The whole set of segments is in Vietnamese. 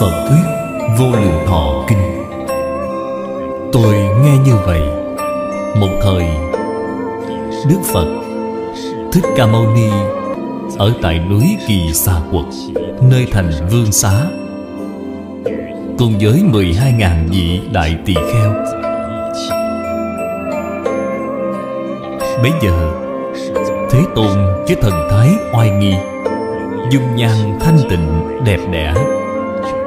Phật thuyết vô lượng thọ kinh. Tôi nghe như vậy, Một thời, Đức Phật Thích Ca Mâu Ni Ở tại núi Kỳ Xà Quật, Nơi thành Vương Xá, Cùng với 12.000 vị đại tỳ kheo. Bây giờ, Thế Tôn với thần thái oai nghi, Dung nhan thanh tịnh, đẹp đẽ.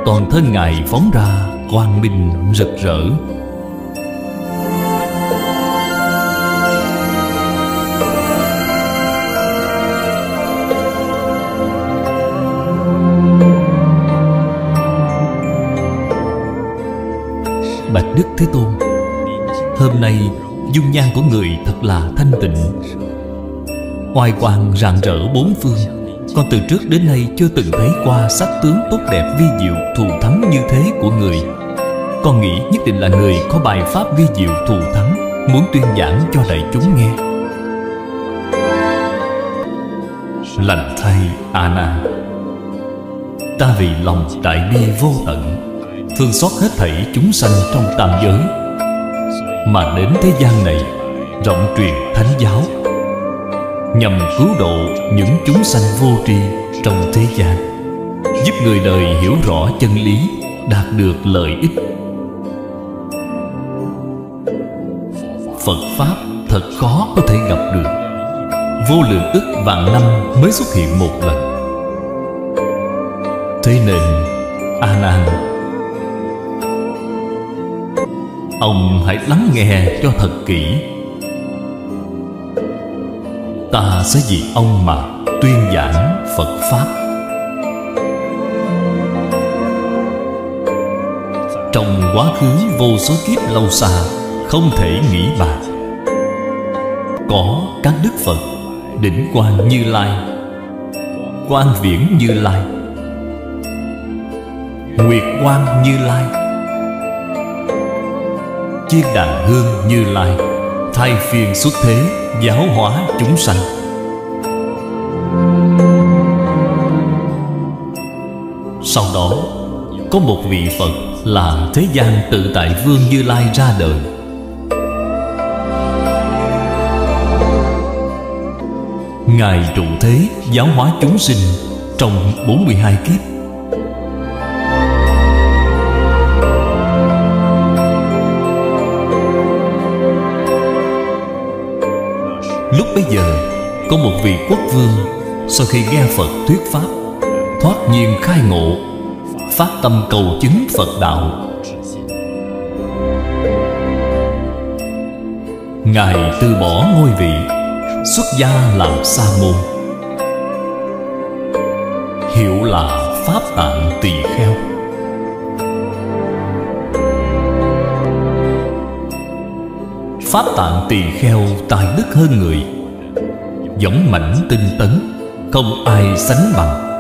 Toàn thân Ngài phóng ra, quang minh rực rỡ. Bạch Đức Thế Tôn, Hôm nay dung nhan của người thật là thanh tịnh. Oai quang rạng rỡ bốn phương con từ trước đến nay chưa từng thấy qua sắc tướng tốt đẹp vi diệu, thù thắng như thế của người. Con nghĩ nhất định là người có bài pháp vi diệu, thù thắng, Muốn tuyên giảng cho đại chúng nghe. Lành thay, A Nan Ta vì lòng đại bi vô tận, Thương xót hết thảy chúng sanh trong tam giới. Mà đến thế gian này, Rộng truyền thánh giáo Nhằm cứu độ những chúng sanh vô tri trong thế gian, Giúp người đời hiểu rõ chân lý, Đạt được lợi ích. Phật Pháp thật khó có thể gặp được. Vô lượng ức vạn năm mới xuất hiện một lần. Thế nên, A Nan, Ông hãy lắng nghe cho thật kỹ. Ta sẽ vì ông mà tuyên giảng Phật Pháp. Trong quá khứ vô số kiếp lâu xa, Không thể nghĩ bàn Có các đức Phật, Đỉnh quan Như Lai, Quan Viễn Như Lai, Nguyệt quan Như Lai Chiên đàn hương Như Lai. Thay phiên xuất thế, Giáo hóa chúng sanh. Sau đó, Có một vị Phật Là Thế gian tự tại Vương Như Lai ra đời. Ngài trụ thế giáo hóa chúng sinh Trong 42 kiếp. Bấy giờ, Có một vị quốc vương Sau khi nghe Phật thuyết Pháp, Thoát nhiên khai ngộ, Phát tâm cầu chứng Phật Đạo. Ngài từ bỏ ngôi vị, Xuất gia làm sa môn. Hiệu là Pháp Tạng Tỳ Kheo. Pháp tạng tỳ kheo tài đức hơn người dũng mãnh tinh tấn Không ai sánh bằng.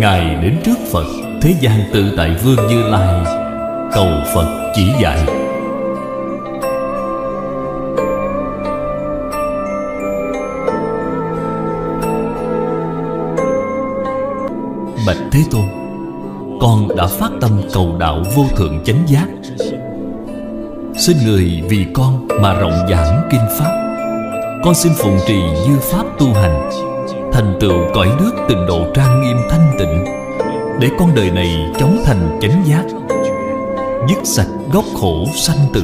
Ngài đến trước Phật, Thế gian tự tại Vương Như Lai, Cầu Phật chỉ dạy. Bạch Thế Tôn, Con đã phát tâm cầu đạo vô thượng chánh giác. Xin người vì con mà rộng giảng kinh Pháp. Con xin phụng trì như Pháp tu hành tựu cõi nước tình độ trang nghiêm thanh tịnh, Để con đời này chóng thành chánh giác, Dứt sạch gốc khổ sanh tử.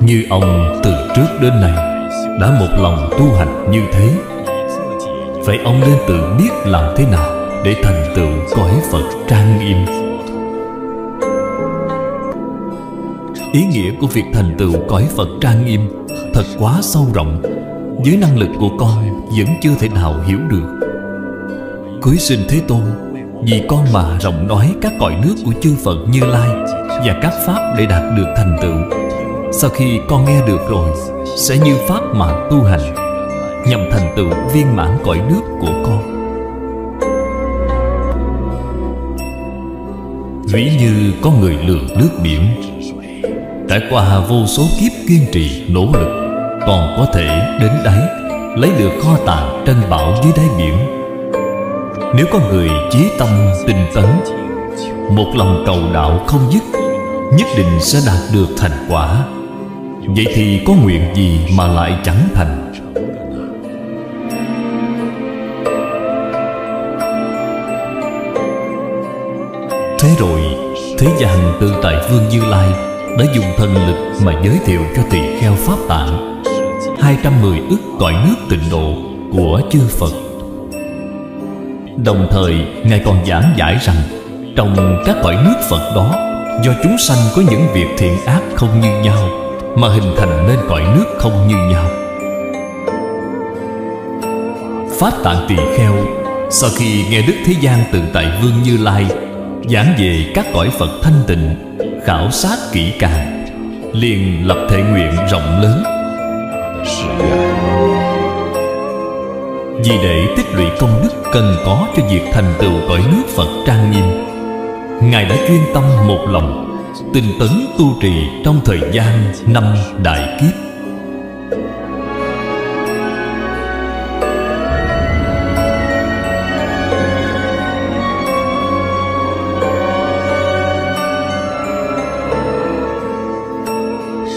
Như ông từ trước đến nay Đã một lòng tu hành như thế, Vậy ông nên tự biết làm thế nào Để thành tựu cõi Phật trang nghiêm? Ý nghĩa của việc thành tựu cõi Phật trang nghiêm thật quá sâu rộng. Dưới năng lực của con Vẫn chưa thể nào hiểu được. Cưới sinh Thế Tôn, Vì con mà rộng nói các cõi nước của chư Phật Như Lai Và các Pháp để đạt được thành tựu. Sau khi con nghe được rồi, Sẽ như Pháp mà tu hành, Nhằm thành tựu viên mãn cõi nước của con. Ví như có người lừa nước biển Trải qua vô số kiếp kiên trì, nỗ lực Còn có thể đến đáy Lấy được kho tàng trân bảo dưới đáy biển. Nếu có người chí tâm tinh tấn Một lòng cầu đạo không dứt Nhất định sẽ đạt được thành quả. Vậy thì có nguyện gì mà lại chẳng thành? Thế rồi Thế gian tự tại Vương Như Lai đã dùng thần lực mà giới thiệu cho tỳ kheo Pháp Tạng. 210 ức cõi nước tịnh độ của chư Phật. Đồng thời, Ngài còn giảng giải rằng, Trong các cõi nước Phật đó, Do chúng sanh có những việc thiện ác không như nhau, Mà hình thành nên cõi nước không như nhau. Pháp Tạng Tỳ Kheo, Sau khi nghe Đức Thế gian tự tại Vương Như Lai Giảng về các cõi Phật thanh tịnh Khảo sát kỹ càng, liền lập thể nguyện rộng lớn. Vì để tích lũy công đức cần có cho việc thành tựu cõi nước Phật trang nghiêm, Ngài đã chuyên tâm một lòng, Tinh tấn tu trì trong thời gian năm đại kiếp.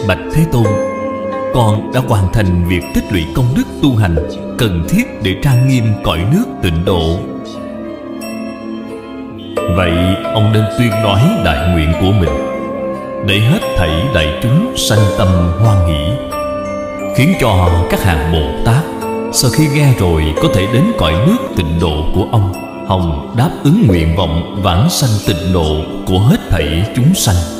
Bạch Thế Tôn, Con đã hoàn thành việc tích lũy công đức tu hành Cần thiết để trang nghiêm cõi nước tịnh độ. Vậy, ông nên tuyên nói đại nguyện của mình, Để hết thảy đại chúng sanh tâm hoan hỷ, Khiến cho các hàng Bồ Tát Sau khi nghe rồi có thể đến cõi nước tịnh độ của ông, Hồng đáp ứng nguyện vọng vãng sanh tịnh độ của hết thảy chúng sanh.